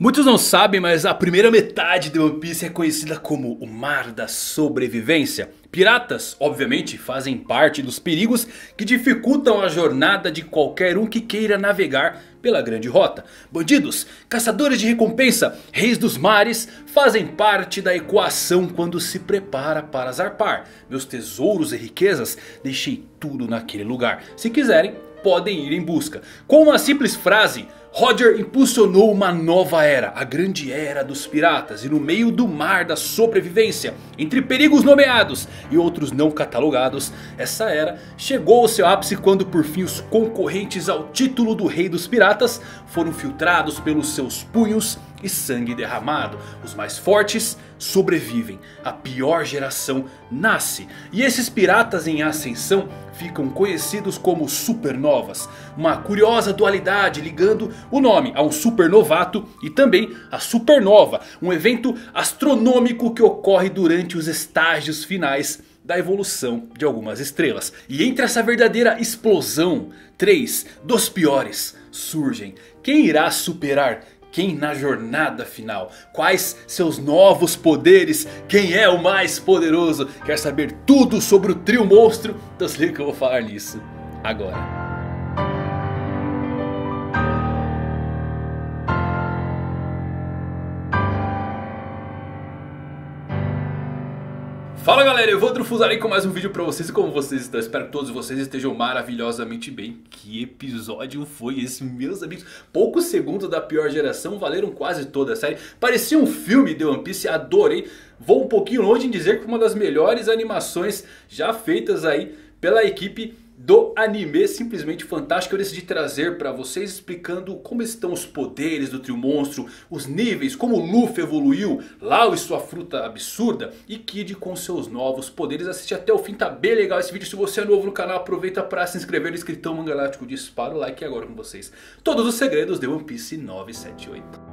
Muitos não sabem, mas a primeira metade de One Piece é conhecida como o Mar da Sobrevivência. Piratas, obviamente, fazem parte dos perigos que dificultam a jornada de qualquer um que queira navegar pela grande rota. Bandidos, caçadores de recompensa, reis dos mares fazem parte da equação quando se prepara para zarpar. Meus tesouros e riquezas deixei tudo naquele lugar. Se quiserem, podem ir em busca. Com uma simples frase... Roger impulsionou uma nova era, a grande era dos piratas. E no meio do mar da sobrevivência, entre perigos nomeados e outros não catalogados. Essa era chegou ao seu ápice quando por fim os concorrentes ao título do rei dos piratas foram filtrados pelos seus punhos e sangue derramado. Os mais fortes sobrevivem, a pior geração nasce. E esses piratas em ascensão ficam conhecidos como supernovas. Uma curiosa dualidade ligando o nome a um supernovato e também a supernova. Um evento astronômico que ocorre durante os estágios finais da evolução de algumas estrelas. E entre essa verdadeira explosão, três dos piores surgem. Quem irá superar quem na jornada final? Quais seus novos poderes? Quem é o mais poderoso? Quer saber tudo sobre o trio monstro? Então se liga que eu vou falar nisso agora. Fala galera, eu vou Fusari com mais um vídeo pra vocês e como vocês estão? Espero que todos vocês estejam maravilhosamente bem Que episódio foi esse, meus amigos? Poucos segundos da pior geração valeram quase toda a série Parecia um filme de One Piece, adorei Vou um pouquinho longe em dizer que foi uma das melhores animações já feitas aí pela equipe do anime simplesmente fantástico. Eu decidi trazer para vocês explicando como estão os poderes do trio monstro, os níveis, como o Luffy evoluiu, Lau e sua fruta absurda e Kid com seus novos poderes. Assiste até o fim, tá bem legal esse vídeo. Se você é novo no canal, aproveita para se inscrever no Escritão Mangalático. Dispara o like agora com vocês. Todos os segredos de One Piece 978.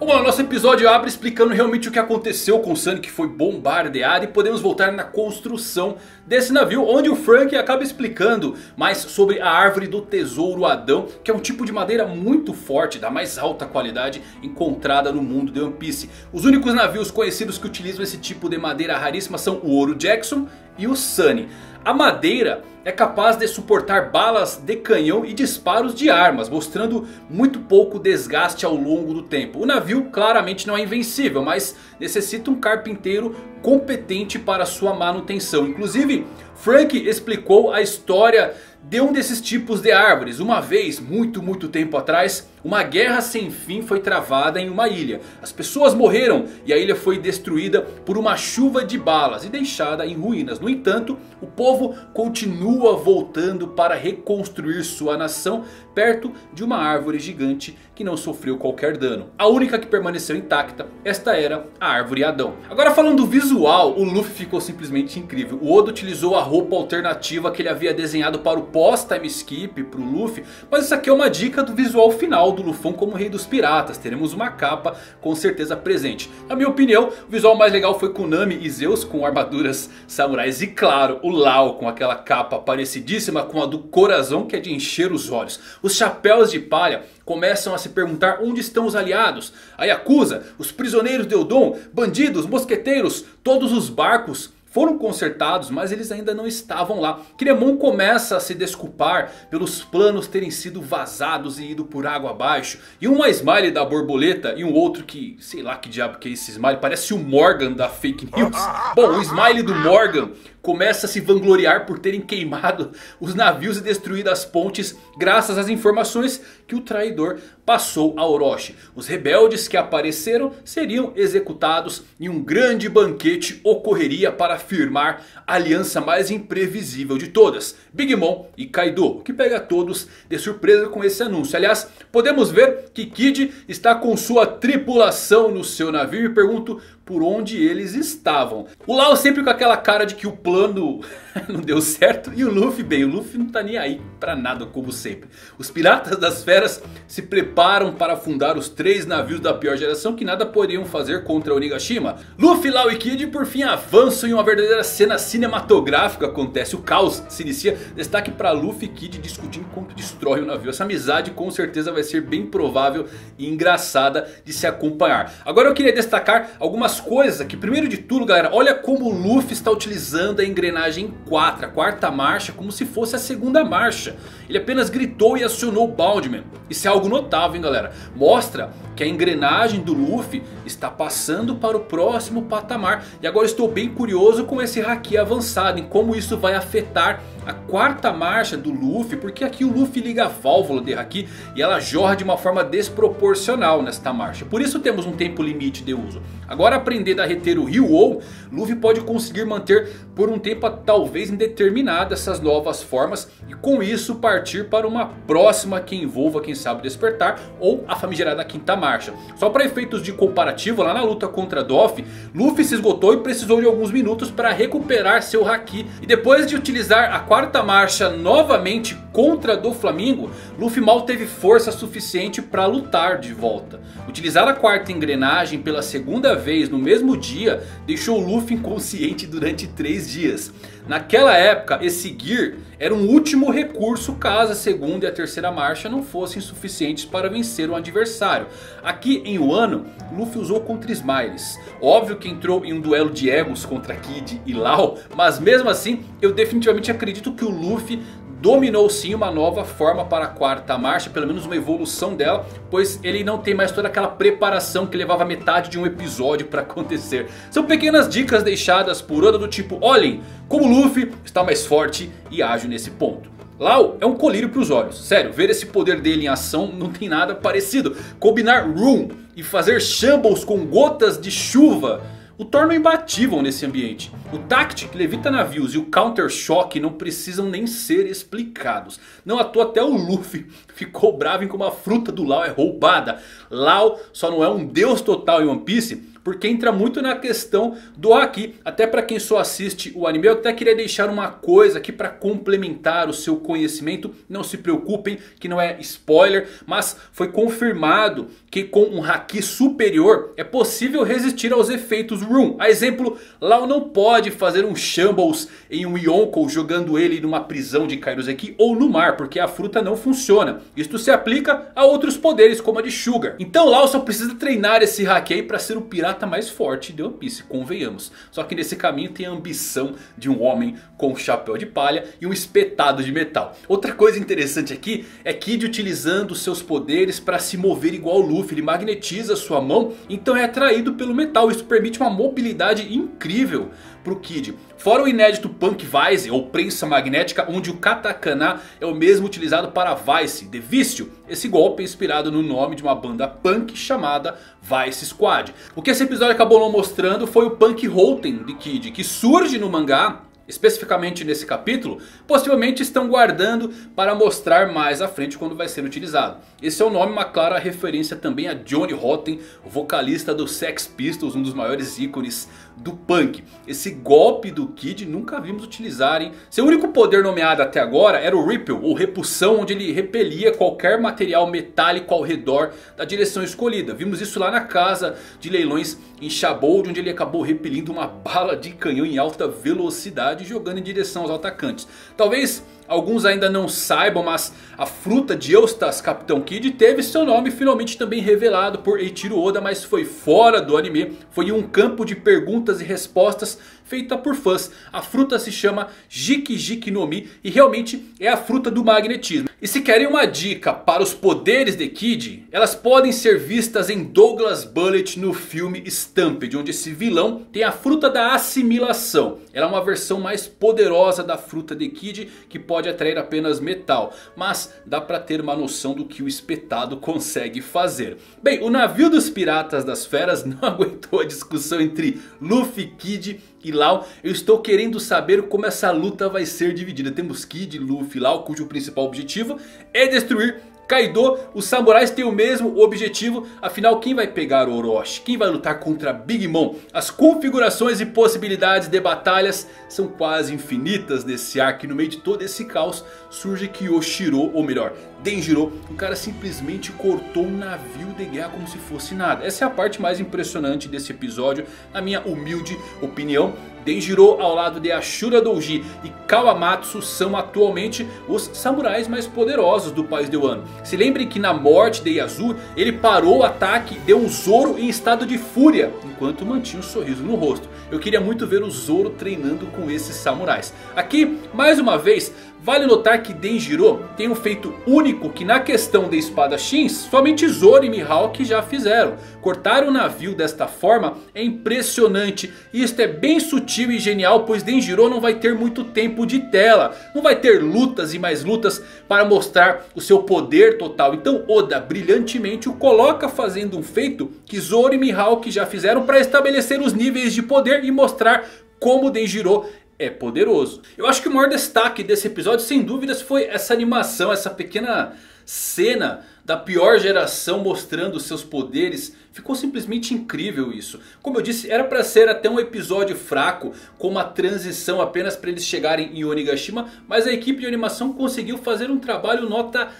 Bom, nosso episódio abre explicando realmente o que aconteceu com o Sunny que foi bombardeado e podemos voltar na construção desse navio onde o Frank acaba explicando mais sobre a árvore do tesouro Adão que é um tipo de madeira muito forte, da mais alta qualidade encontrada no mundo de One Piece. Os únicos navios conhecidos que utilizam esse tipo de madeira raríssima são o Ouro Jackson e o Sunny. A madeira é capaz de suportar balas de canhão e disparos de armas, mostrando muito pouco desgaste ao longo do tempo. O navio claramente não é invencível, mas necessita um carpinteiro competente para sua manutenção. Inclusive, Frank explicou a história de um desses tipos de árvores. Uma vez, muito muito tempo atrás, uma guerra sem fim foi travada em uma ilha. As pessoas morreram e a ilha foi destruída por uma chuva de balas e deixada em ruínas. No entanto, o povo continua voltando para reconstruir sua nação perto de uma árvore gigante que não sofreu qualquer dano. A única que permaneceu intacta, esta era a árvore Adão. Agora falando do visual, o Luffy ficou simplesmente incrível. O Oda utilizou a roupa alternativa que ele havia desenhado para o pós-time skip para o Luffy. Mas isso aqui é uma dica do visual final do Luffy como rei dos piratas. Teremos uma capa com certeza presente. Na minha opinião, o visual mais legal foi com Nami e Zeus com armaduras samurais. E claro, o Lau com aquela capa parecidíssima com a do Corazão que é de encher os olhos. Os chapéus de palha começam a se perguntar onde estão os aliados. A Yakuza, os prisioneiros de Eudon, bandidos, mosqueteiros, todos os barcos foram consertados, mas eles ainda não estavam lá. Cremon começa a se desculpar pelos planos terem sido vazados e ido por água abaixo. E uma smile da borboleta e um outro que, sei lá que diabo que é esse smile, parece o Morgan da fake news. Bom, o smile do Morgan começa a se vangloriar por terem queimado os navios e destruído as pontes graças às informações que o traidor passou a Orochi. Os rebeldes que apareceram seriam executados e um grande banquete ocorreria para firmar a aliança mais imprevisível de todas. Big Mom e Kaido, que pega todos de surpresa com esse anúncio. Aliás, podemos ver que Kid está com sua tripulação no seu navio e pergunto por onde eles estavam. O Lau sempre com aquela cara de que o plano não deu certo. E o Luffy, bem, o Luffy não tá nem aí pra nada como sempre. Os piratas das feras se preparam para afundar os três navios da pior geração que nada poderiam fazer contra Onigashima. Luffy, Lau e Kid por fim avançam e uma verdadeira cena cinematográfica acontece. O caos se inicia. Destaque para Luffy e Kid discutindo como destrói o navio. Essa amizade com certeza vai ser bem provável e engraçada de se acompanhar. Agora eu queria destacar algumas coisas aqui. Primeiro de tudo galera, olha como o Luffy está utilizando a engrenagem 4, a quarta marcha, como se fosse a segunda marcha. Ele apenas gritou e acionou o Baldman. Isso é algo notável hein galera. Mostra que a engrenagem do Luffy está passando para o próximo patamar. E agora estou bem curioso com esse haki avançado, em como isso vai afetar a quarta marcha do Luffy. Porque aqui o Luffy liga a válvula de haki e ela jorra de uma forma desproporcional nesta marcha. Por isso temos um tempo limite de uso. Agora aprender da reter o Ryu-Oh, Luffy pode conseguir manter por um tempo talvez indeterminado essas novas formas. E com isso partir para uma próxima que envolva quem sabe despertar ou a famigerada quinta marcha. Só para efeitos de comparativo, lá na luta contra Doff, Luffy se esgotou e precisou de alguns minutos para recuperar seu Haki. E depois de utilizar a quarta marcha novamente contra do Flamingo, Luffy mal teve força suficiente para lutar de volta. Utilizar a quarta engrenagem pela segunda vez no mesmo dia deixou Luffy inconsciente durante 3 dias. Naquela época esse Gear era um último recurso caso a segunda e a terceira marcha não fossem suficientes para vencer o adversário. Aqui em Wano, Luffy usou contra Smiles. Óbvio que entrou em um duelo de egos contra Kid e Lau. Mas mesmo assim eu definitivamente acredito que o Luffy dominou sim uma nova forma para a quarta marcha, pelo menos uma evolução dela, pois ele não tem mais toda aquela preparação que levava metade de um episódio para acontecer. São pequenas dicas deixadas por Oda do tipo, olhem como Luffy está mais forte e ágil nesse ponto. Lau é um colírio para os olhos. Sério, ver esse poder dele em ação não tem nada parecido. Combinar Room e fazer Shambles com gotas de chuva o torna imbatível nesse ambiente. O Tact que levita navios e o Counter Shock não precisam nem ser explicados. Não à toa até o Luffy ficou bravo em como a fruta do Lau é roubada. Lau só não é um deus total em One Piece porque entra muito na questão do Haki. Até para quem só assiste o anime. Eu até queria deixar uma coisa aqui para complementar o seu conhecimento. Não se preocupem que não é spoiler. Mas foi confirmado que com um Haki superior é possível resistir aos efeitos Room. A exemplo, Lau não pode fazer um Shambles em um Yonkou jogando ele numa prisão de Kairoseki ou no mar. Porque a fruta não funciona. Isto se aplica a outros poderes como a de Sugar. Então Lau só precisa treinar esse Haki para ser o pirata pirata mais forte de One Piece, convenhamos. Só que nesse caminho tem a ambição de um homem com chapéu de palha e um espetado de metal. Outra coisa interessante aqui é Kid utilizando seus poderes para se mover igual o Luffy. Ele magnetiza sua mão, então é atraído pelo metal. Isso permite uma mobilidade incrível para o Kid. Fora o inédito Punk Vice ou prensa magnética onde o katakana é o mesmo utilizado para Vice, de vício. Esse golpe é inspirado no nome de uma banda punk chamada Vice Squad. O que esse episódio acabou não mostrando foi o Punk Houten de Kid que surge no mangá especificamente nesse capítulo, possivelmente estão guardando para mostrar mais à frente quando vai ser utilizado. Esse é o nome, uma clara referência também a Johnny Rotten, vocalista do Sex Pistols, um dos maiores ícones do punk. Esse golpe do Kid nunca vimos utilizarem. Seu único poder nomeado até agora era o Ripple, ou repulsão, onde ele repelia qualquer material metálico ao redor da direção escolhida. Vimos isso lá na casa de leilões em Shabold, onde ele acabou repelindo uma bala de canhão em alta velocidade jogando em direção aos atacantes. Talvez alguns ainda não saibam, mas a fruta de Eustas Capitão Kid teve seu nome finalmente também revelado por Eiichiro Oda, mas foi fora do anime. Foi um campo de perguntas e respostas feita por fãs. A fruta se chama Jiki Jiki no Mi e realmente é a fruta do magnetismo. E se querem uma dica para os poderes de Kid, elas podem ser vistas em Douglas Bullet no filme Stampede, onde esse vilão tem a fruta da assimilação. Ela é uma versão mais poderosa da fruta de Kid que pode atrair apenas metal, mas dá para ter uma noção do que o espetado consegue fazer. Bem, o navio dos piratas das feras não aguentou a discussão entre Luffy, Kid e Lau. Eu estou querendo saber como essa luta vai ser dividida. Temos Kid, Luffy e Lau, cujo principal objetivo é destruir Kaido, os samurais têm o mesmo objetivo. Afinal, quem vai pegar Orochi? Quem vai lutar contra Big Mom? As configurações e possibilidades de batalhas são quase infinitas nesse arco. E no meio de todo esse caos surge Kyoshiro, ou melhor, Denjiro. O cara simplesmente cortou um navio de guerra como se fosse nada. Essa é a parte mais impressionante desse episódio, na minha humilde opinião. Denjiro ao lado de Ashura Douji e Kawamatsu são atualmente os samurais mais poderosos do país de Wano. Se lembrem que na morte de Yazu ele parou o ataque deu um Zoro em estado de fúria. Enquanto mantinha um sorriso no rosto. Eu queria muito ver o Zoro treinando com esses samurais. Aqui mais uma vez Vale notar que Denjiro tem um feito único que na questão de espadachins somente Zoro e Mihawk já fizeram. Cortar o navio desta forma é impressionante e isto é bem sutil e genial pois Denjiro não vai ter muito tempo de tela. Não vai ter lutas e mais lutas para mostrar o seu poder total. Então Oda brilhantemente o coloca fazendo um feito que Zoro e Mihawk já fizeram para estabelecer os níveis de poder e mostrar como Denjiro é poderoso. Eu acho que o maior destaque desse episódio sem dúvidas foi essa animação, essa pequena cena da pior geração mostrando seus poderes. Ficou simplesmente incrível isso. Como eu disse, era para ser até um episódio fraco, com uma transição apenas para eles chegarem em Onigashima. Mas a equipe de animação conseguiu fazer um trabalho nota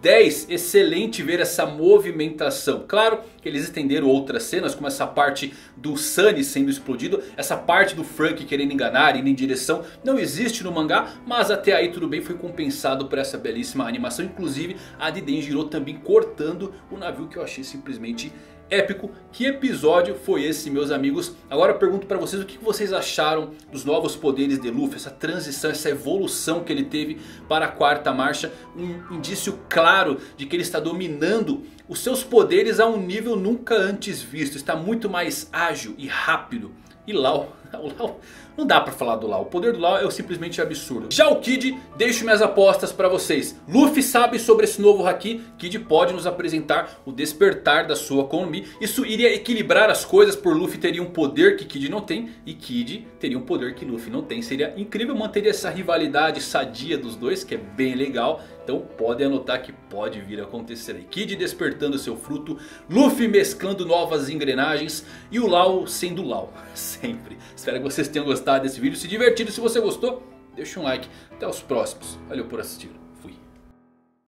10, excelente ver essa movimentação. Claro que eles estenderam outras cenas, como essa parte do Sunny sendo explodido. Essa parte do Frank querendo enganar, indo em direção. Não existe no mangá, mas até aí tudo bem. Foi compensado por essa belíssima animação. Inclusive a de Denjiro também cortando o navio que eu achei simplesmente épico. Que episódio foi esse meus amigos? Agora eu pergunto para vocês o que vocês acharam dos novos poderes de Luffy. Essa transição, essa evolução que ele teve para a quarta marcha. Um indício claro de que ele está dominando os seus poderes a um nível nunca antes visto. Está muito mais ágil e rápido. E Lau, Lau não dá pra falar do Lau. O poder do Lau é simplesmente absurdo. Já o Kid, deixo minhas apostas pra vocês. Luffy sabe sobre esse novo Haki. Kid pode nos apresentar o despertar da sua Konomi. Isso iria equilibrar as coisas por Luffy teria um poder que Kid não tem. E Kid teria um poder que Luffy não tem. Seria incrível manter essa rivalidade sadia dos dois, que é bem legal. Então pode anotar que pode vir a acontecer. Kid despertando seu fruto. Luffy mesclando novas engrenagens. E o Lau sendo Lau. Sempre. Espero que vocês tenham gostado gostado desse vídeo, se divertido. Se você gostou, deixa um like. Até os próximos. Valeu por assistir.